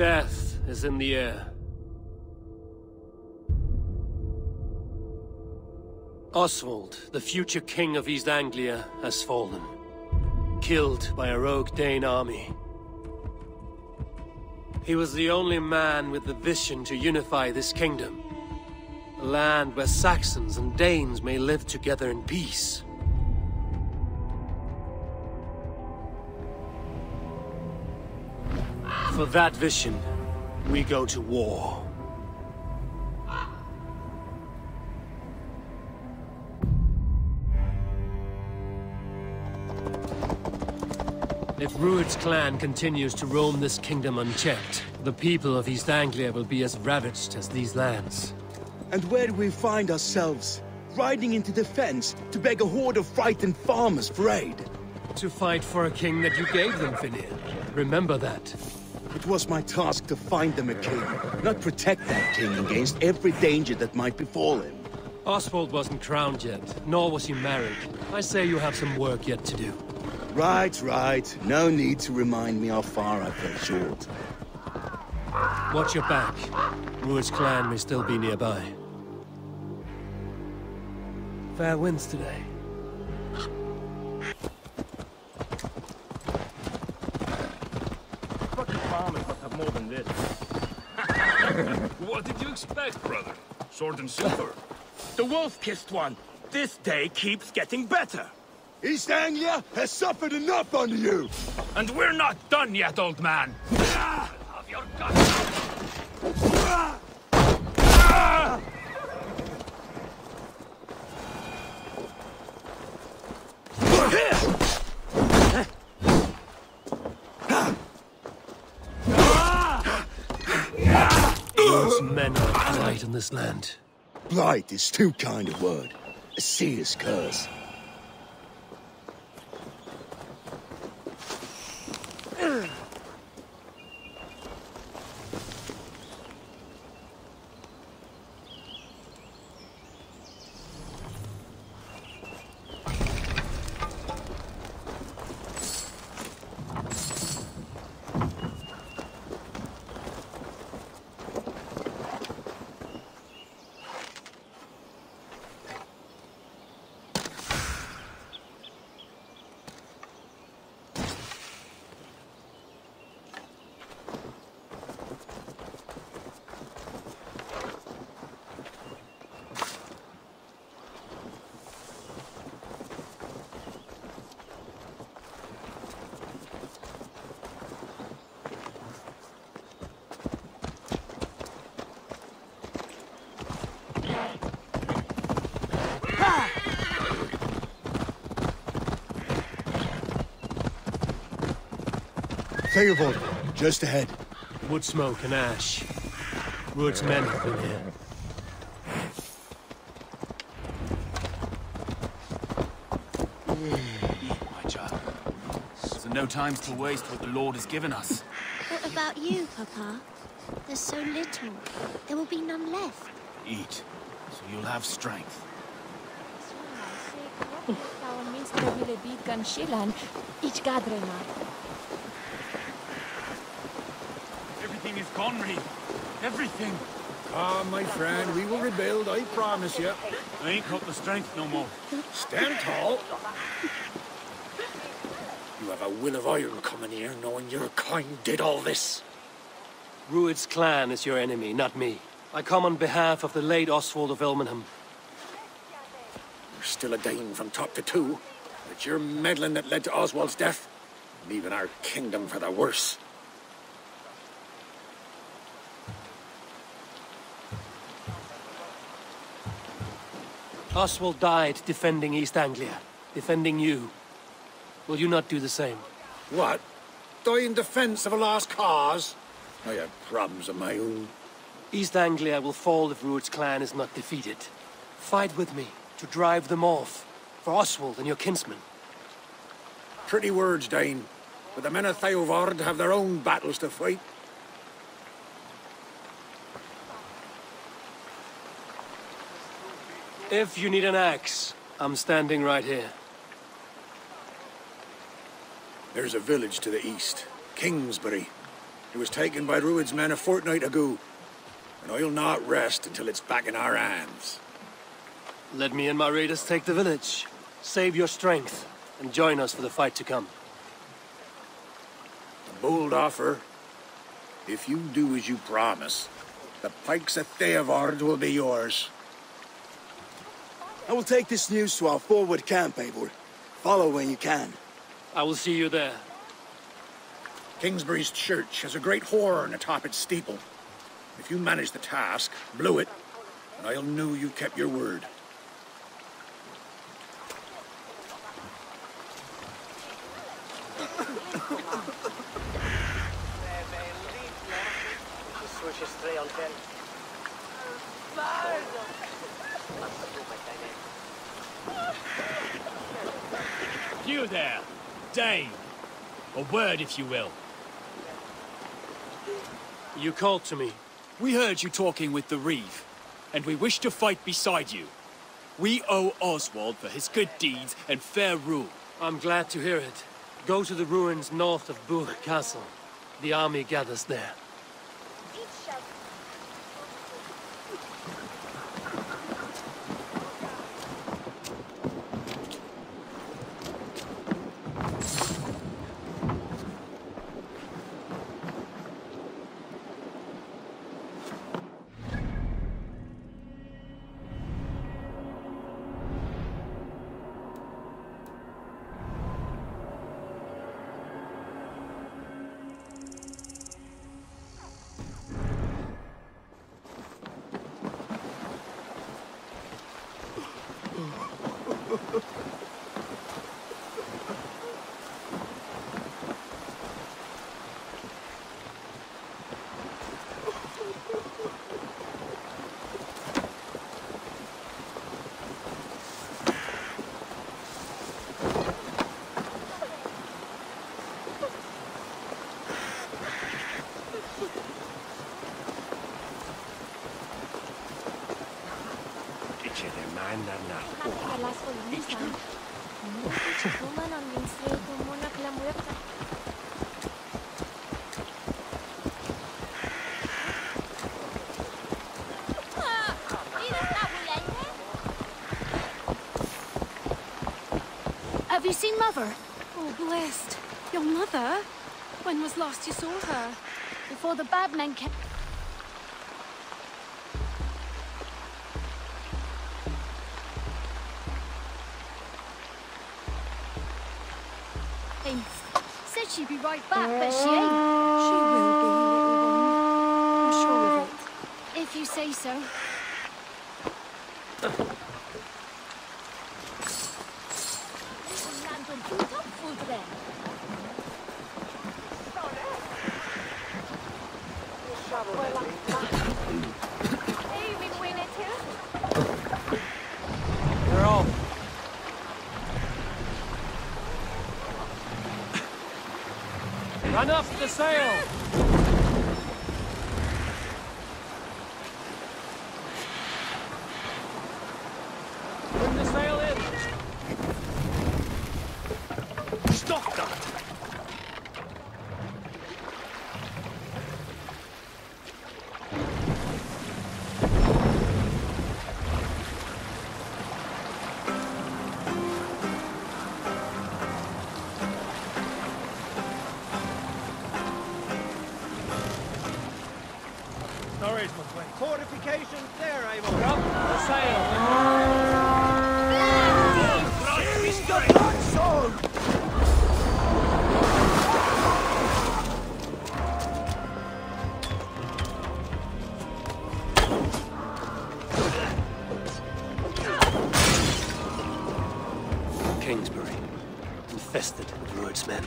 Death is in the air. Oswald, the future king of East Anglia, has fallen. Killed by a rogue Dane army. He was the only man with the vision to unify this kingdom. A land where Saxons and Danes may live together in peace. For that vision, we go to war. If Rued's clan continues to roam this kingdom unchecked, the people of East Anglia will be as ravaged as these lands. And where do we find ourselves? Riding into defense to beg a horde of frightened farmers for aid. To fight for a king that you gave them, Finnr. Remember that. It was my task to find them a king, not protect that king against every danger that might befall him. Oswald wasn't crowned yet, nor was he married. I say you have some work yet to do. Right, right. No need to remind me how far I fell short. Watch your back. Rued's clan may still be nearby. Fair winds today. What did you expect, brother? Sword and silver? The wolf kissed one. This day keeps getting better. East Anglia has suffered enough under you! And we're not done yet, old man! Ah! Of your guts! Those men are blight in this land. Blight is too kind a word. A serious curse. Theotford, just ahead. Wood smoke and ash. Rued's men have been here. My child. So no time to waste what the Lord has given us. What about you, Papa? There's so little. There will be none left. Eat, so you'll have strength. Everything is gone, Reed. Everything. Come, my friend, we will rebuild, I promise you. I ain't got the strength no more. Stand tall. You have a will of iron coming here, knowing your kind did all this. Rued's clan is your enemy, not me. I come on behalf of the late Oswald of Elmenham. You're still a Dane from top to two. It's your meddling that led to Oswald's death, leaving our kingdom for the worse. Oswald died defending East Anglia, defending you. Will you not do the same? What? Die in defense of a lost cause? I have problems of my own. East Anglia will fall if Rued's clan is not defeated. Fight with me to drive them off, for Oswald and your kinsmen. Pretty words, Dane. But the men of Theotford have their own battles to fight. If you need an axe, I'm standing right here. There's a village to the east, Kingsbury. It was taken by Rued's men a fortnight ago, and I'll not rest until it's back in our hands. Let me and my raiders take the village. Save your strength, and join us for the fight to come. A bold offer. If you do as you promise, the pikes of Theotford will be yours. I will take this news to our forward camp, Eivor. Follow when you can. I will see you there. Kingsbury's church has a great horn atop its steeple. If you manage the task, blow it, and I'll know you kept your word. You there, Dane. A word, if you will. You called to me. We heard you talking with the Reeve, and we wish to fight beside you. We owe Oswald for his good deeds and fair rule. I'm glad to hear it. Go to the ruins north of Burgh Castle. The army gathers there. Seen Mother? Oh, blessed. Your mother? When was last you saw her? Before the bad men came... Said she'd be right back, but she ain't. She will be, little one. I'm sure of it. If you say so. They're off. Run up the sail! Fortifications there, Eivor. Up the sail! Kingsbury, infested with Rued's men.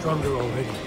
Stronger already.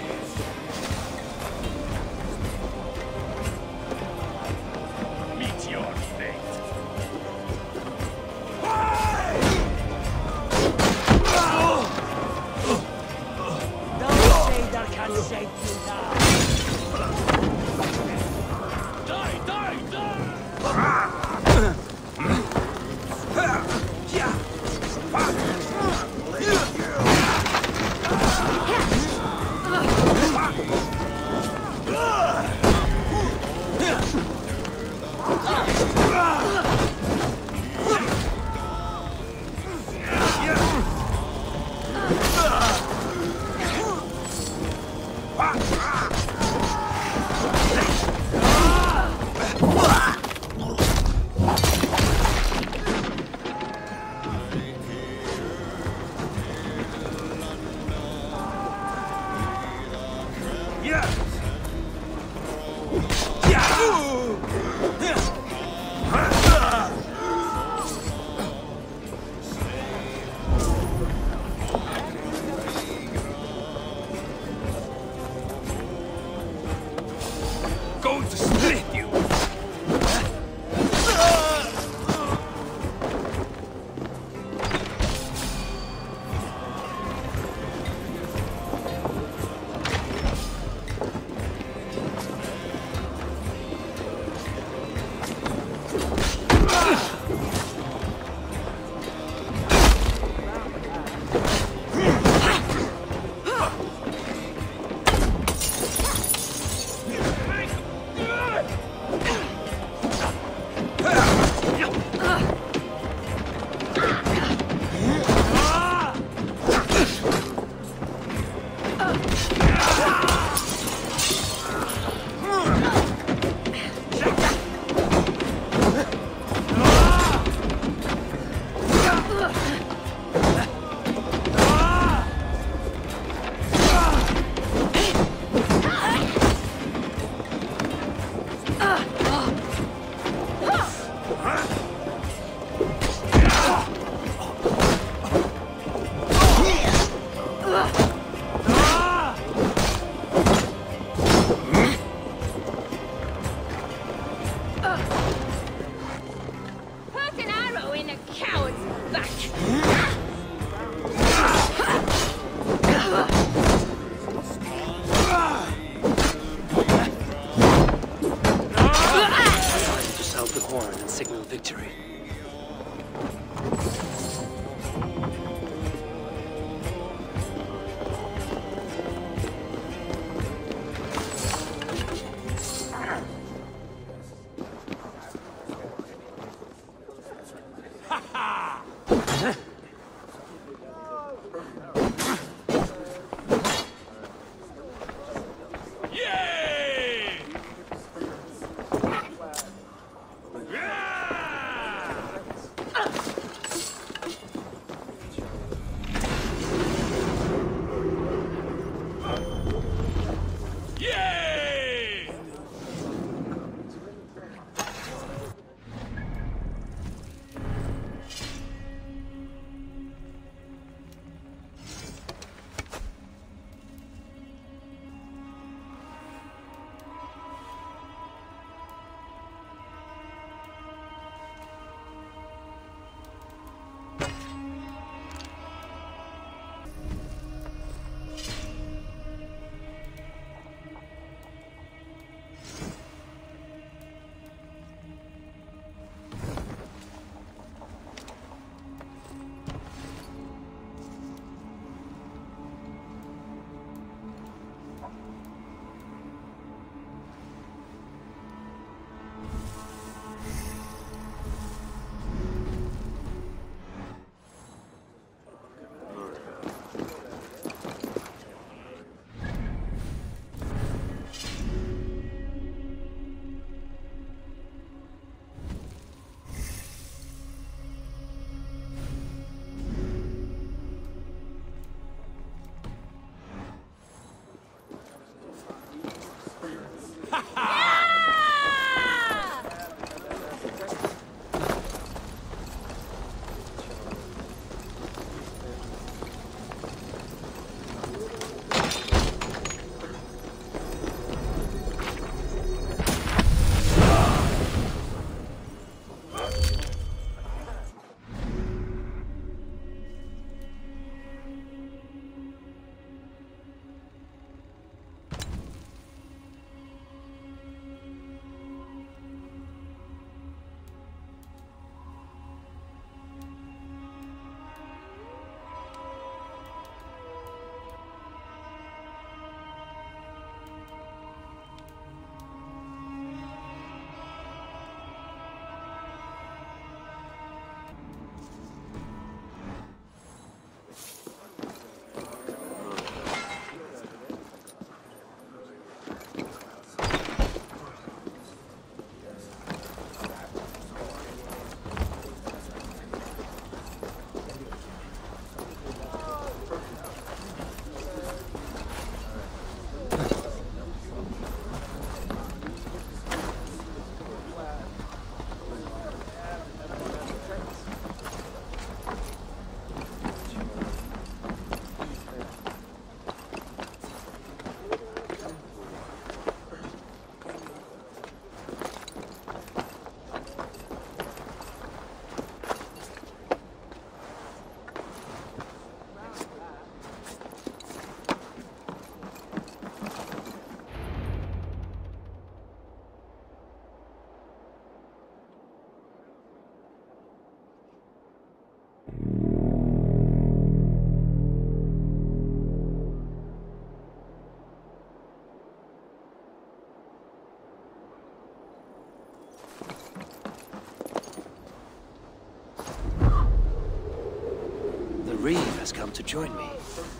Has come to join me.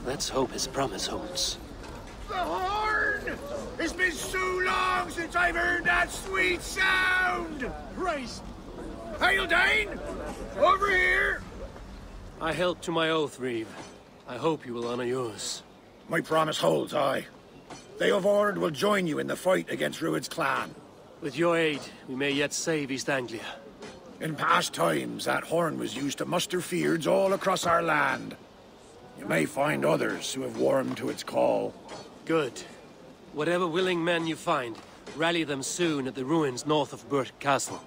Let's hope his promise holds. The horn! It's been so long since I've heard that sweet sound! Praise Hail, Dane! Over here! I held to my oath, Reeve. I hope you will honor yours. My promise holds, aye. Theotford will join you in the fight against Rued's clan. With your aid, we may yet save East Anglia. In past times, that horn was used to muster fyrds all across our land. May find others who have warmed to its call. Good. Whatever willing men you find, rally them soon at the ruins north of Burgh Castle.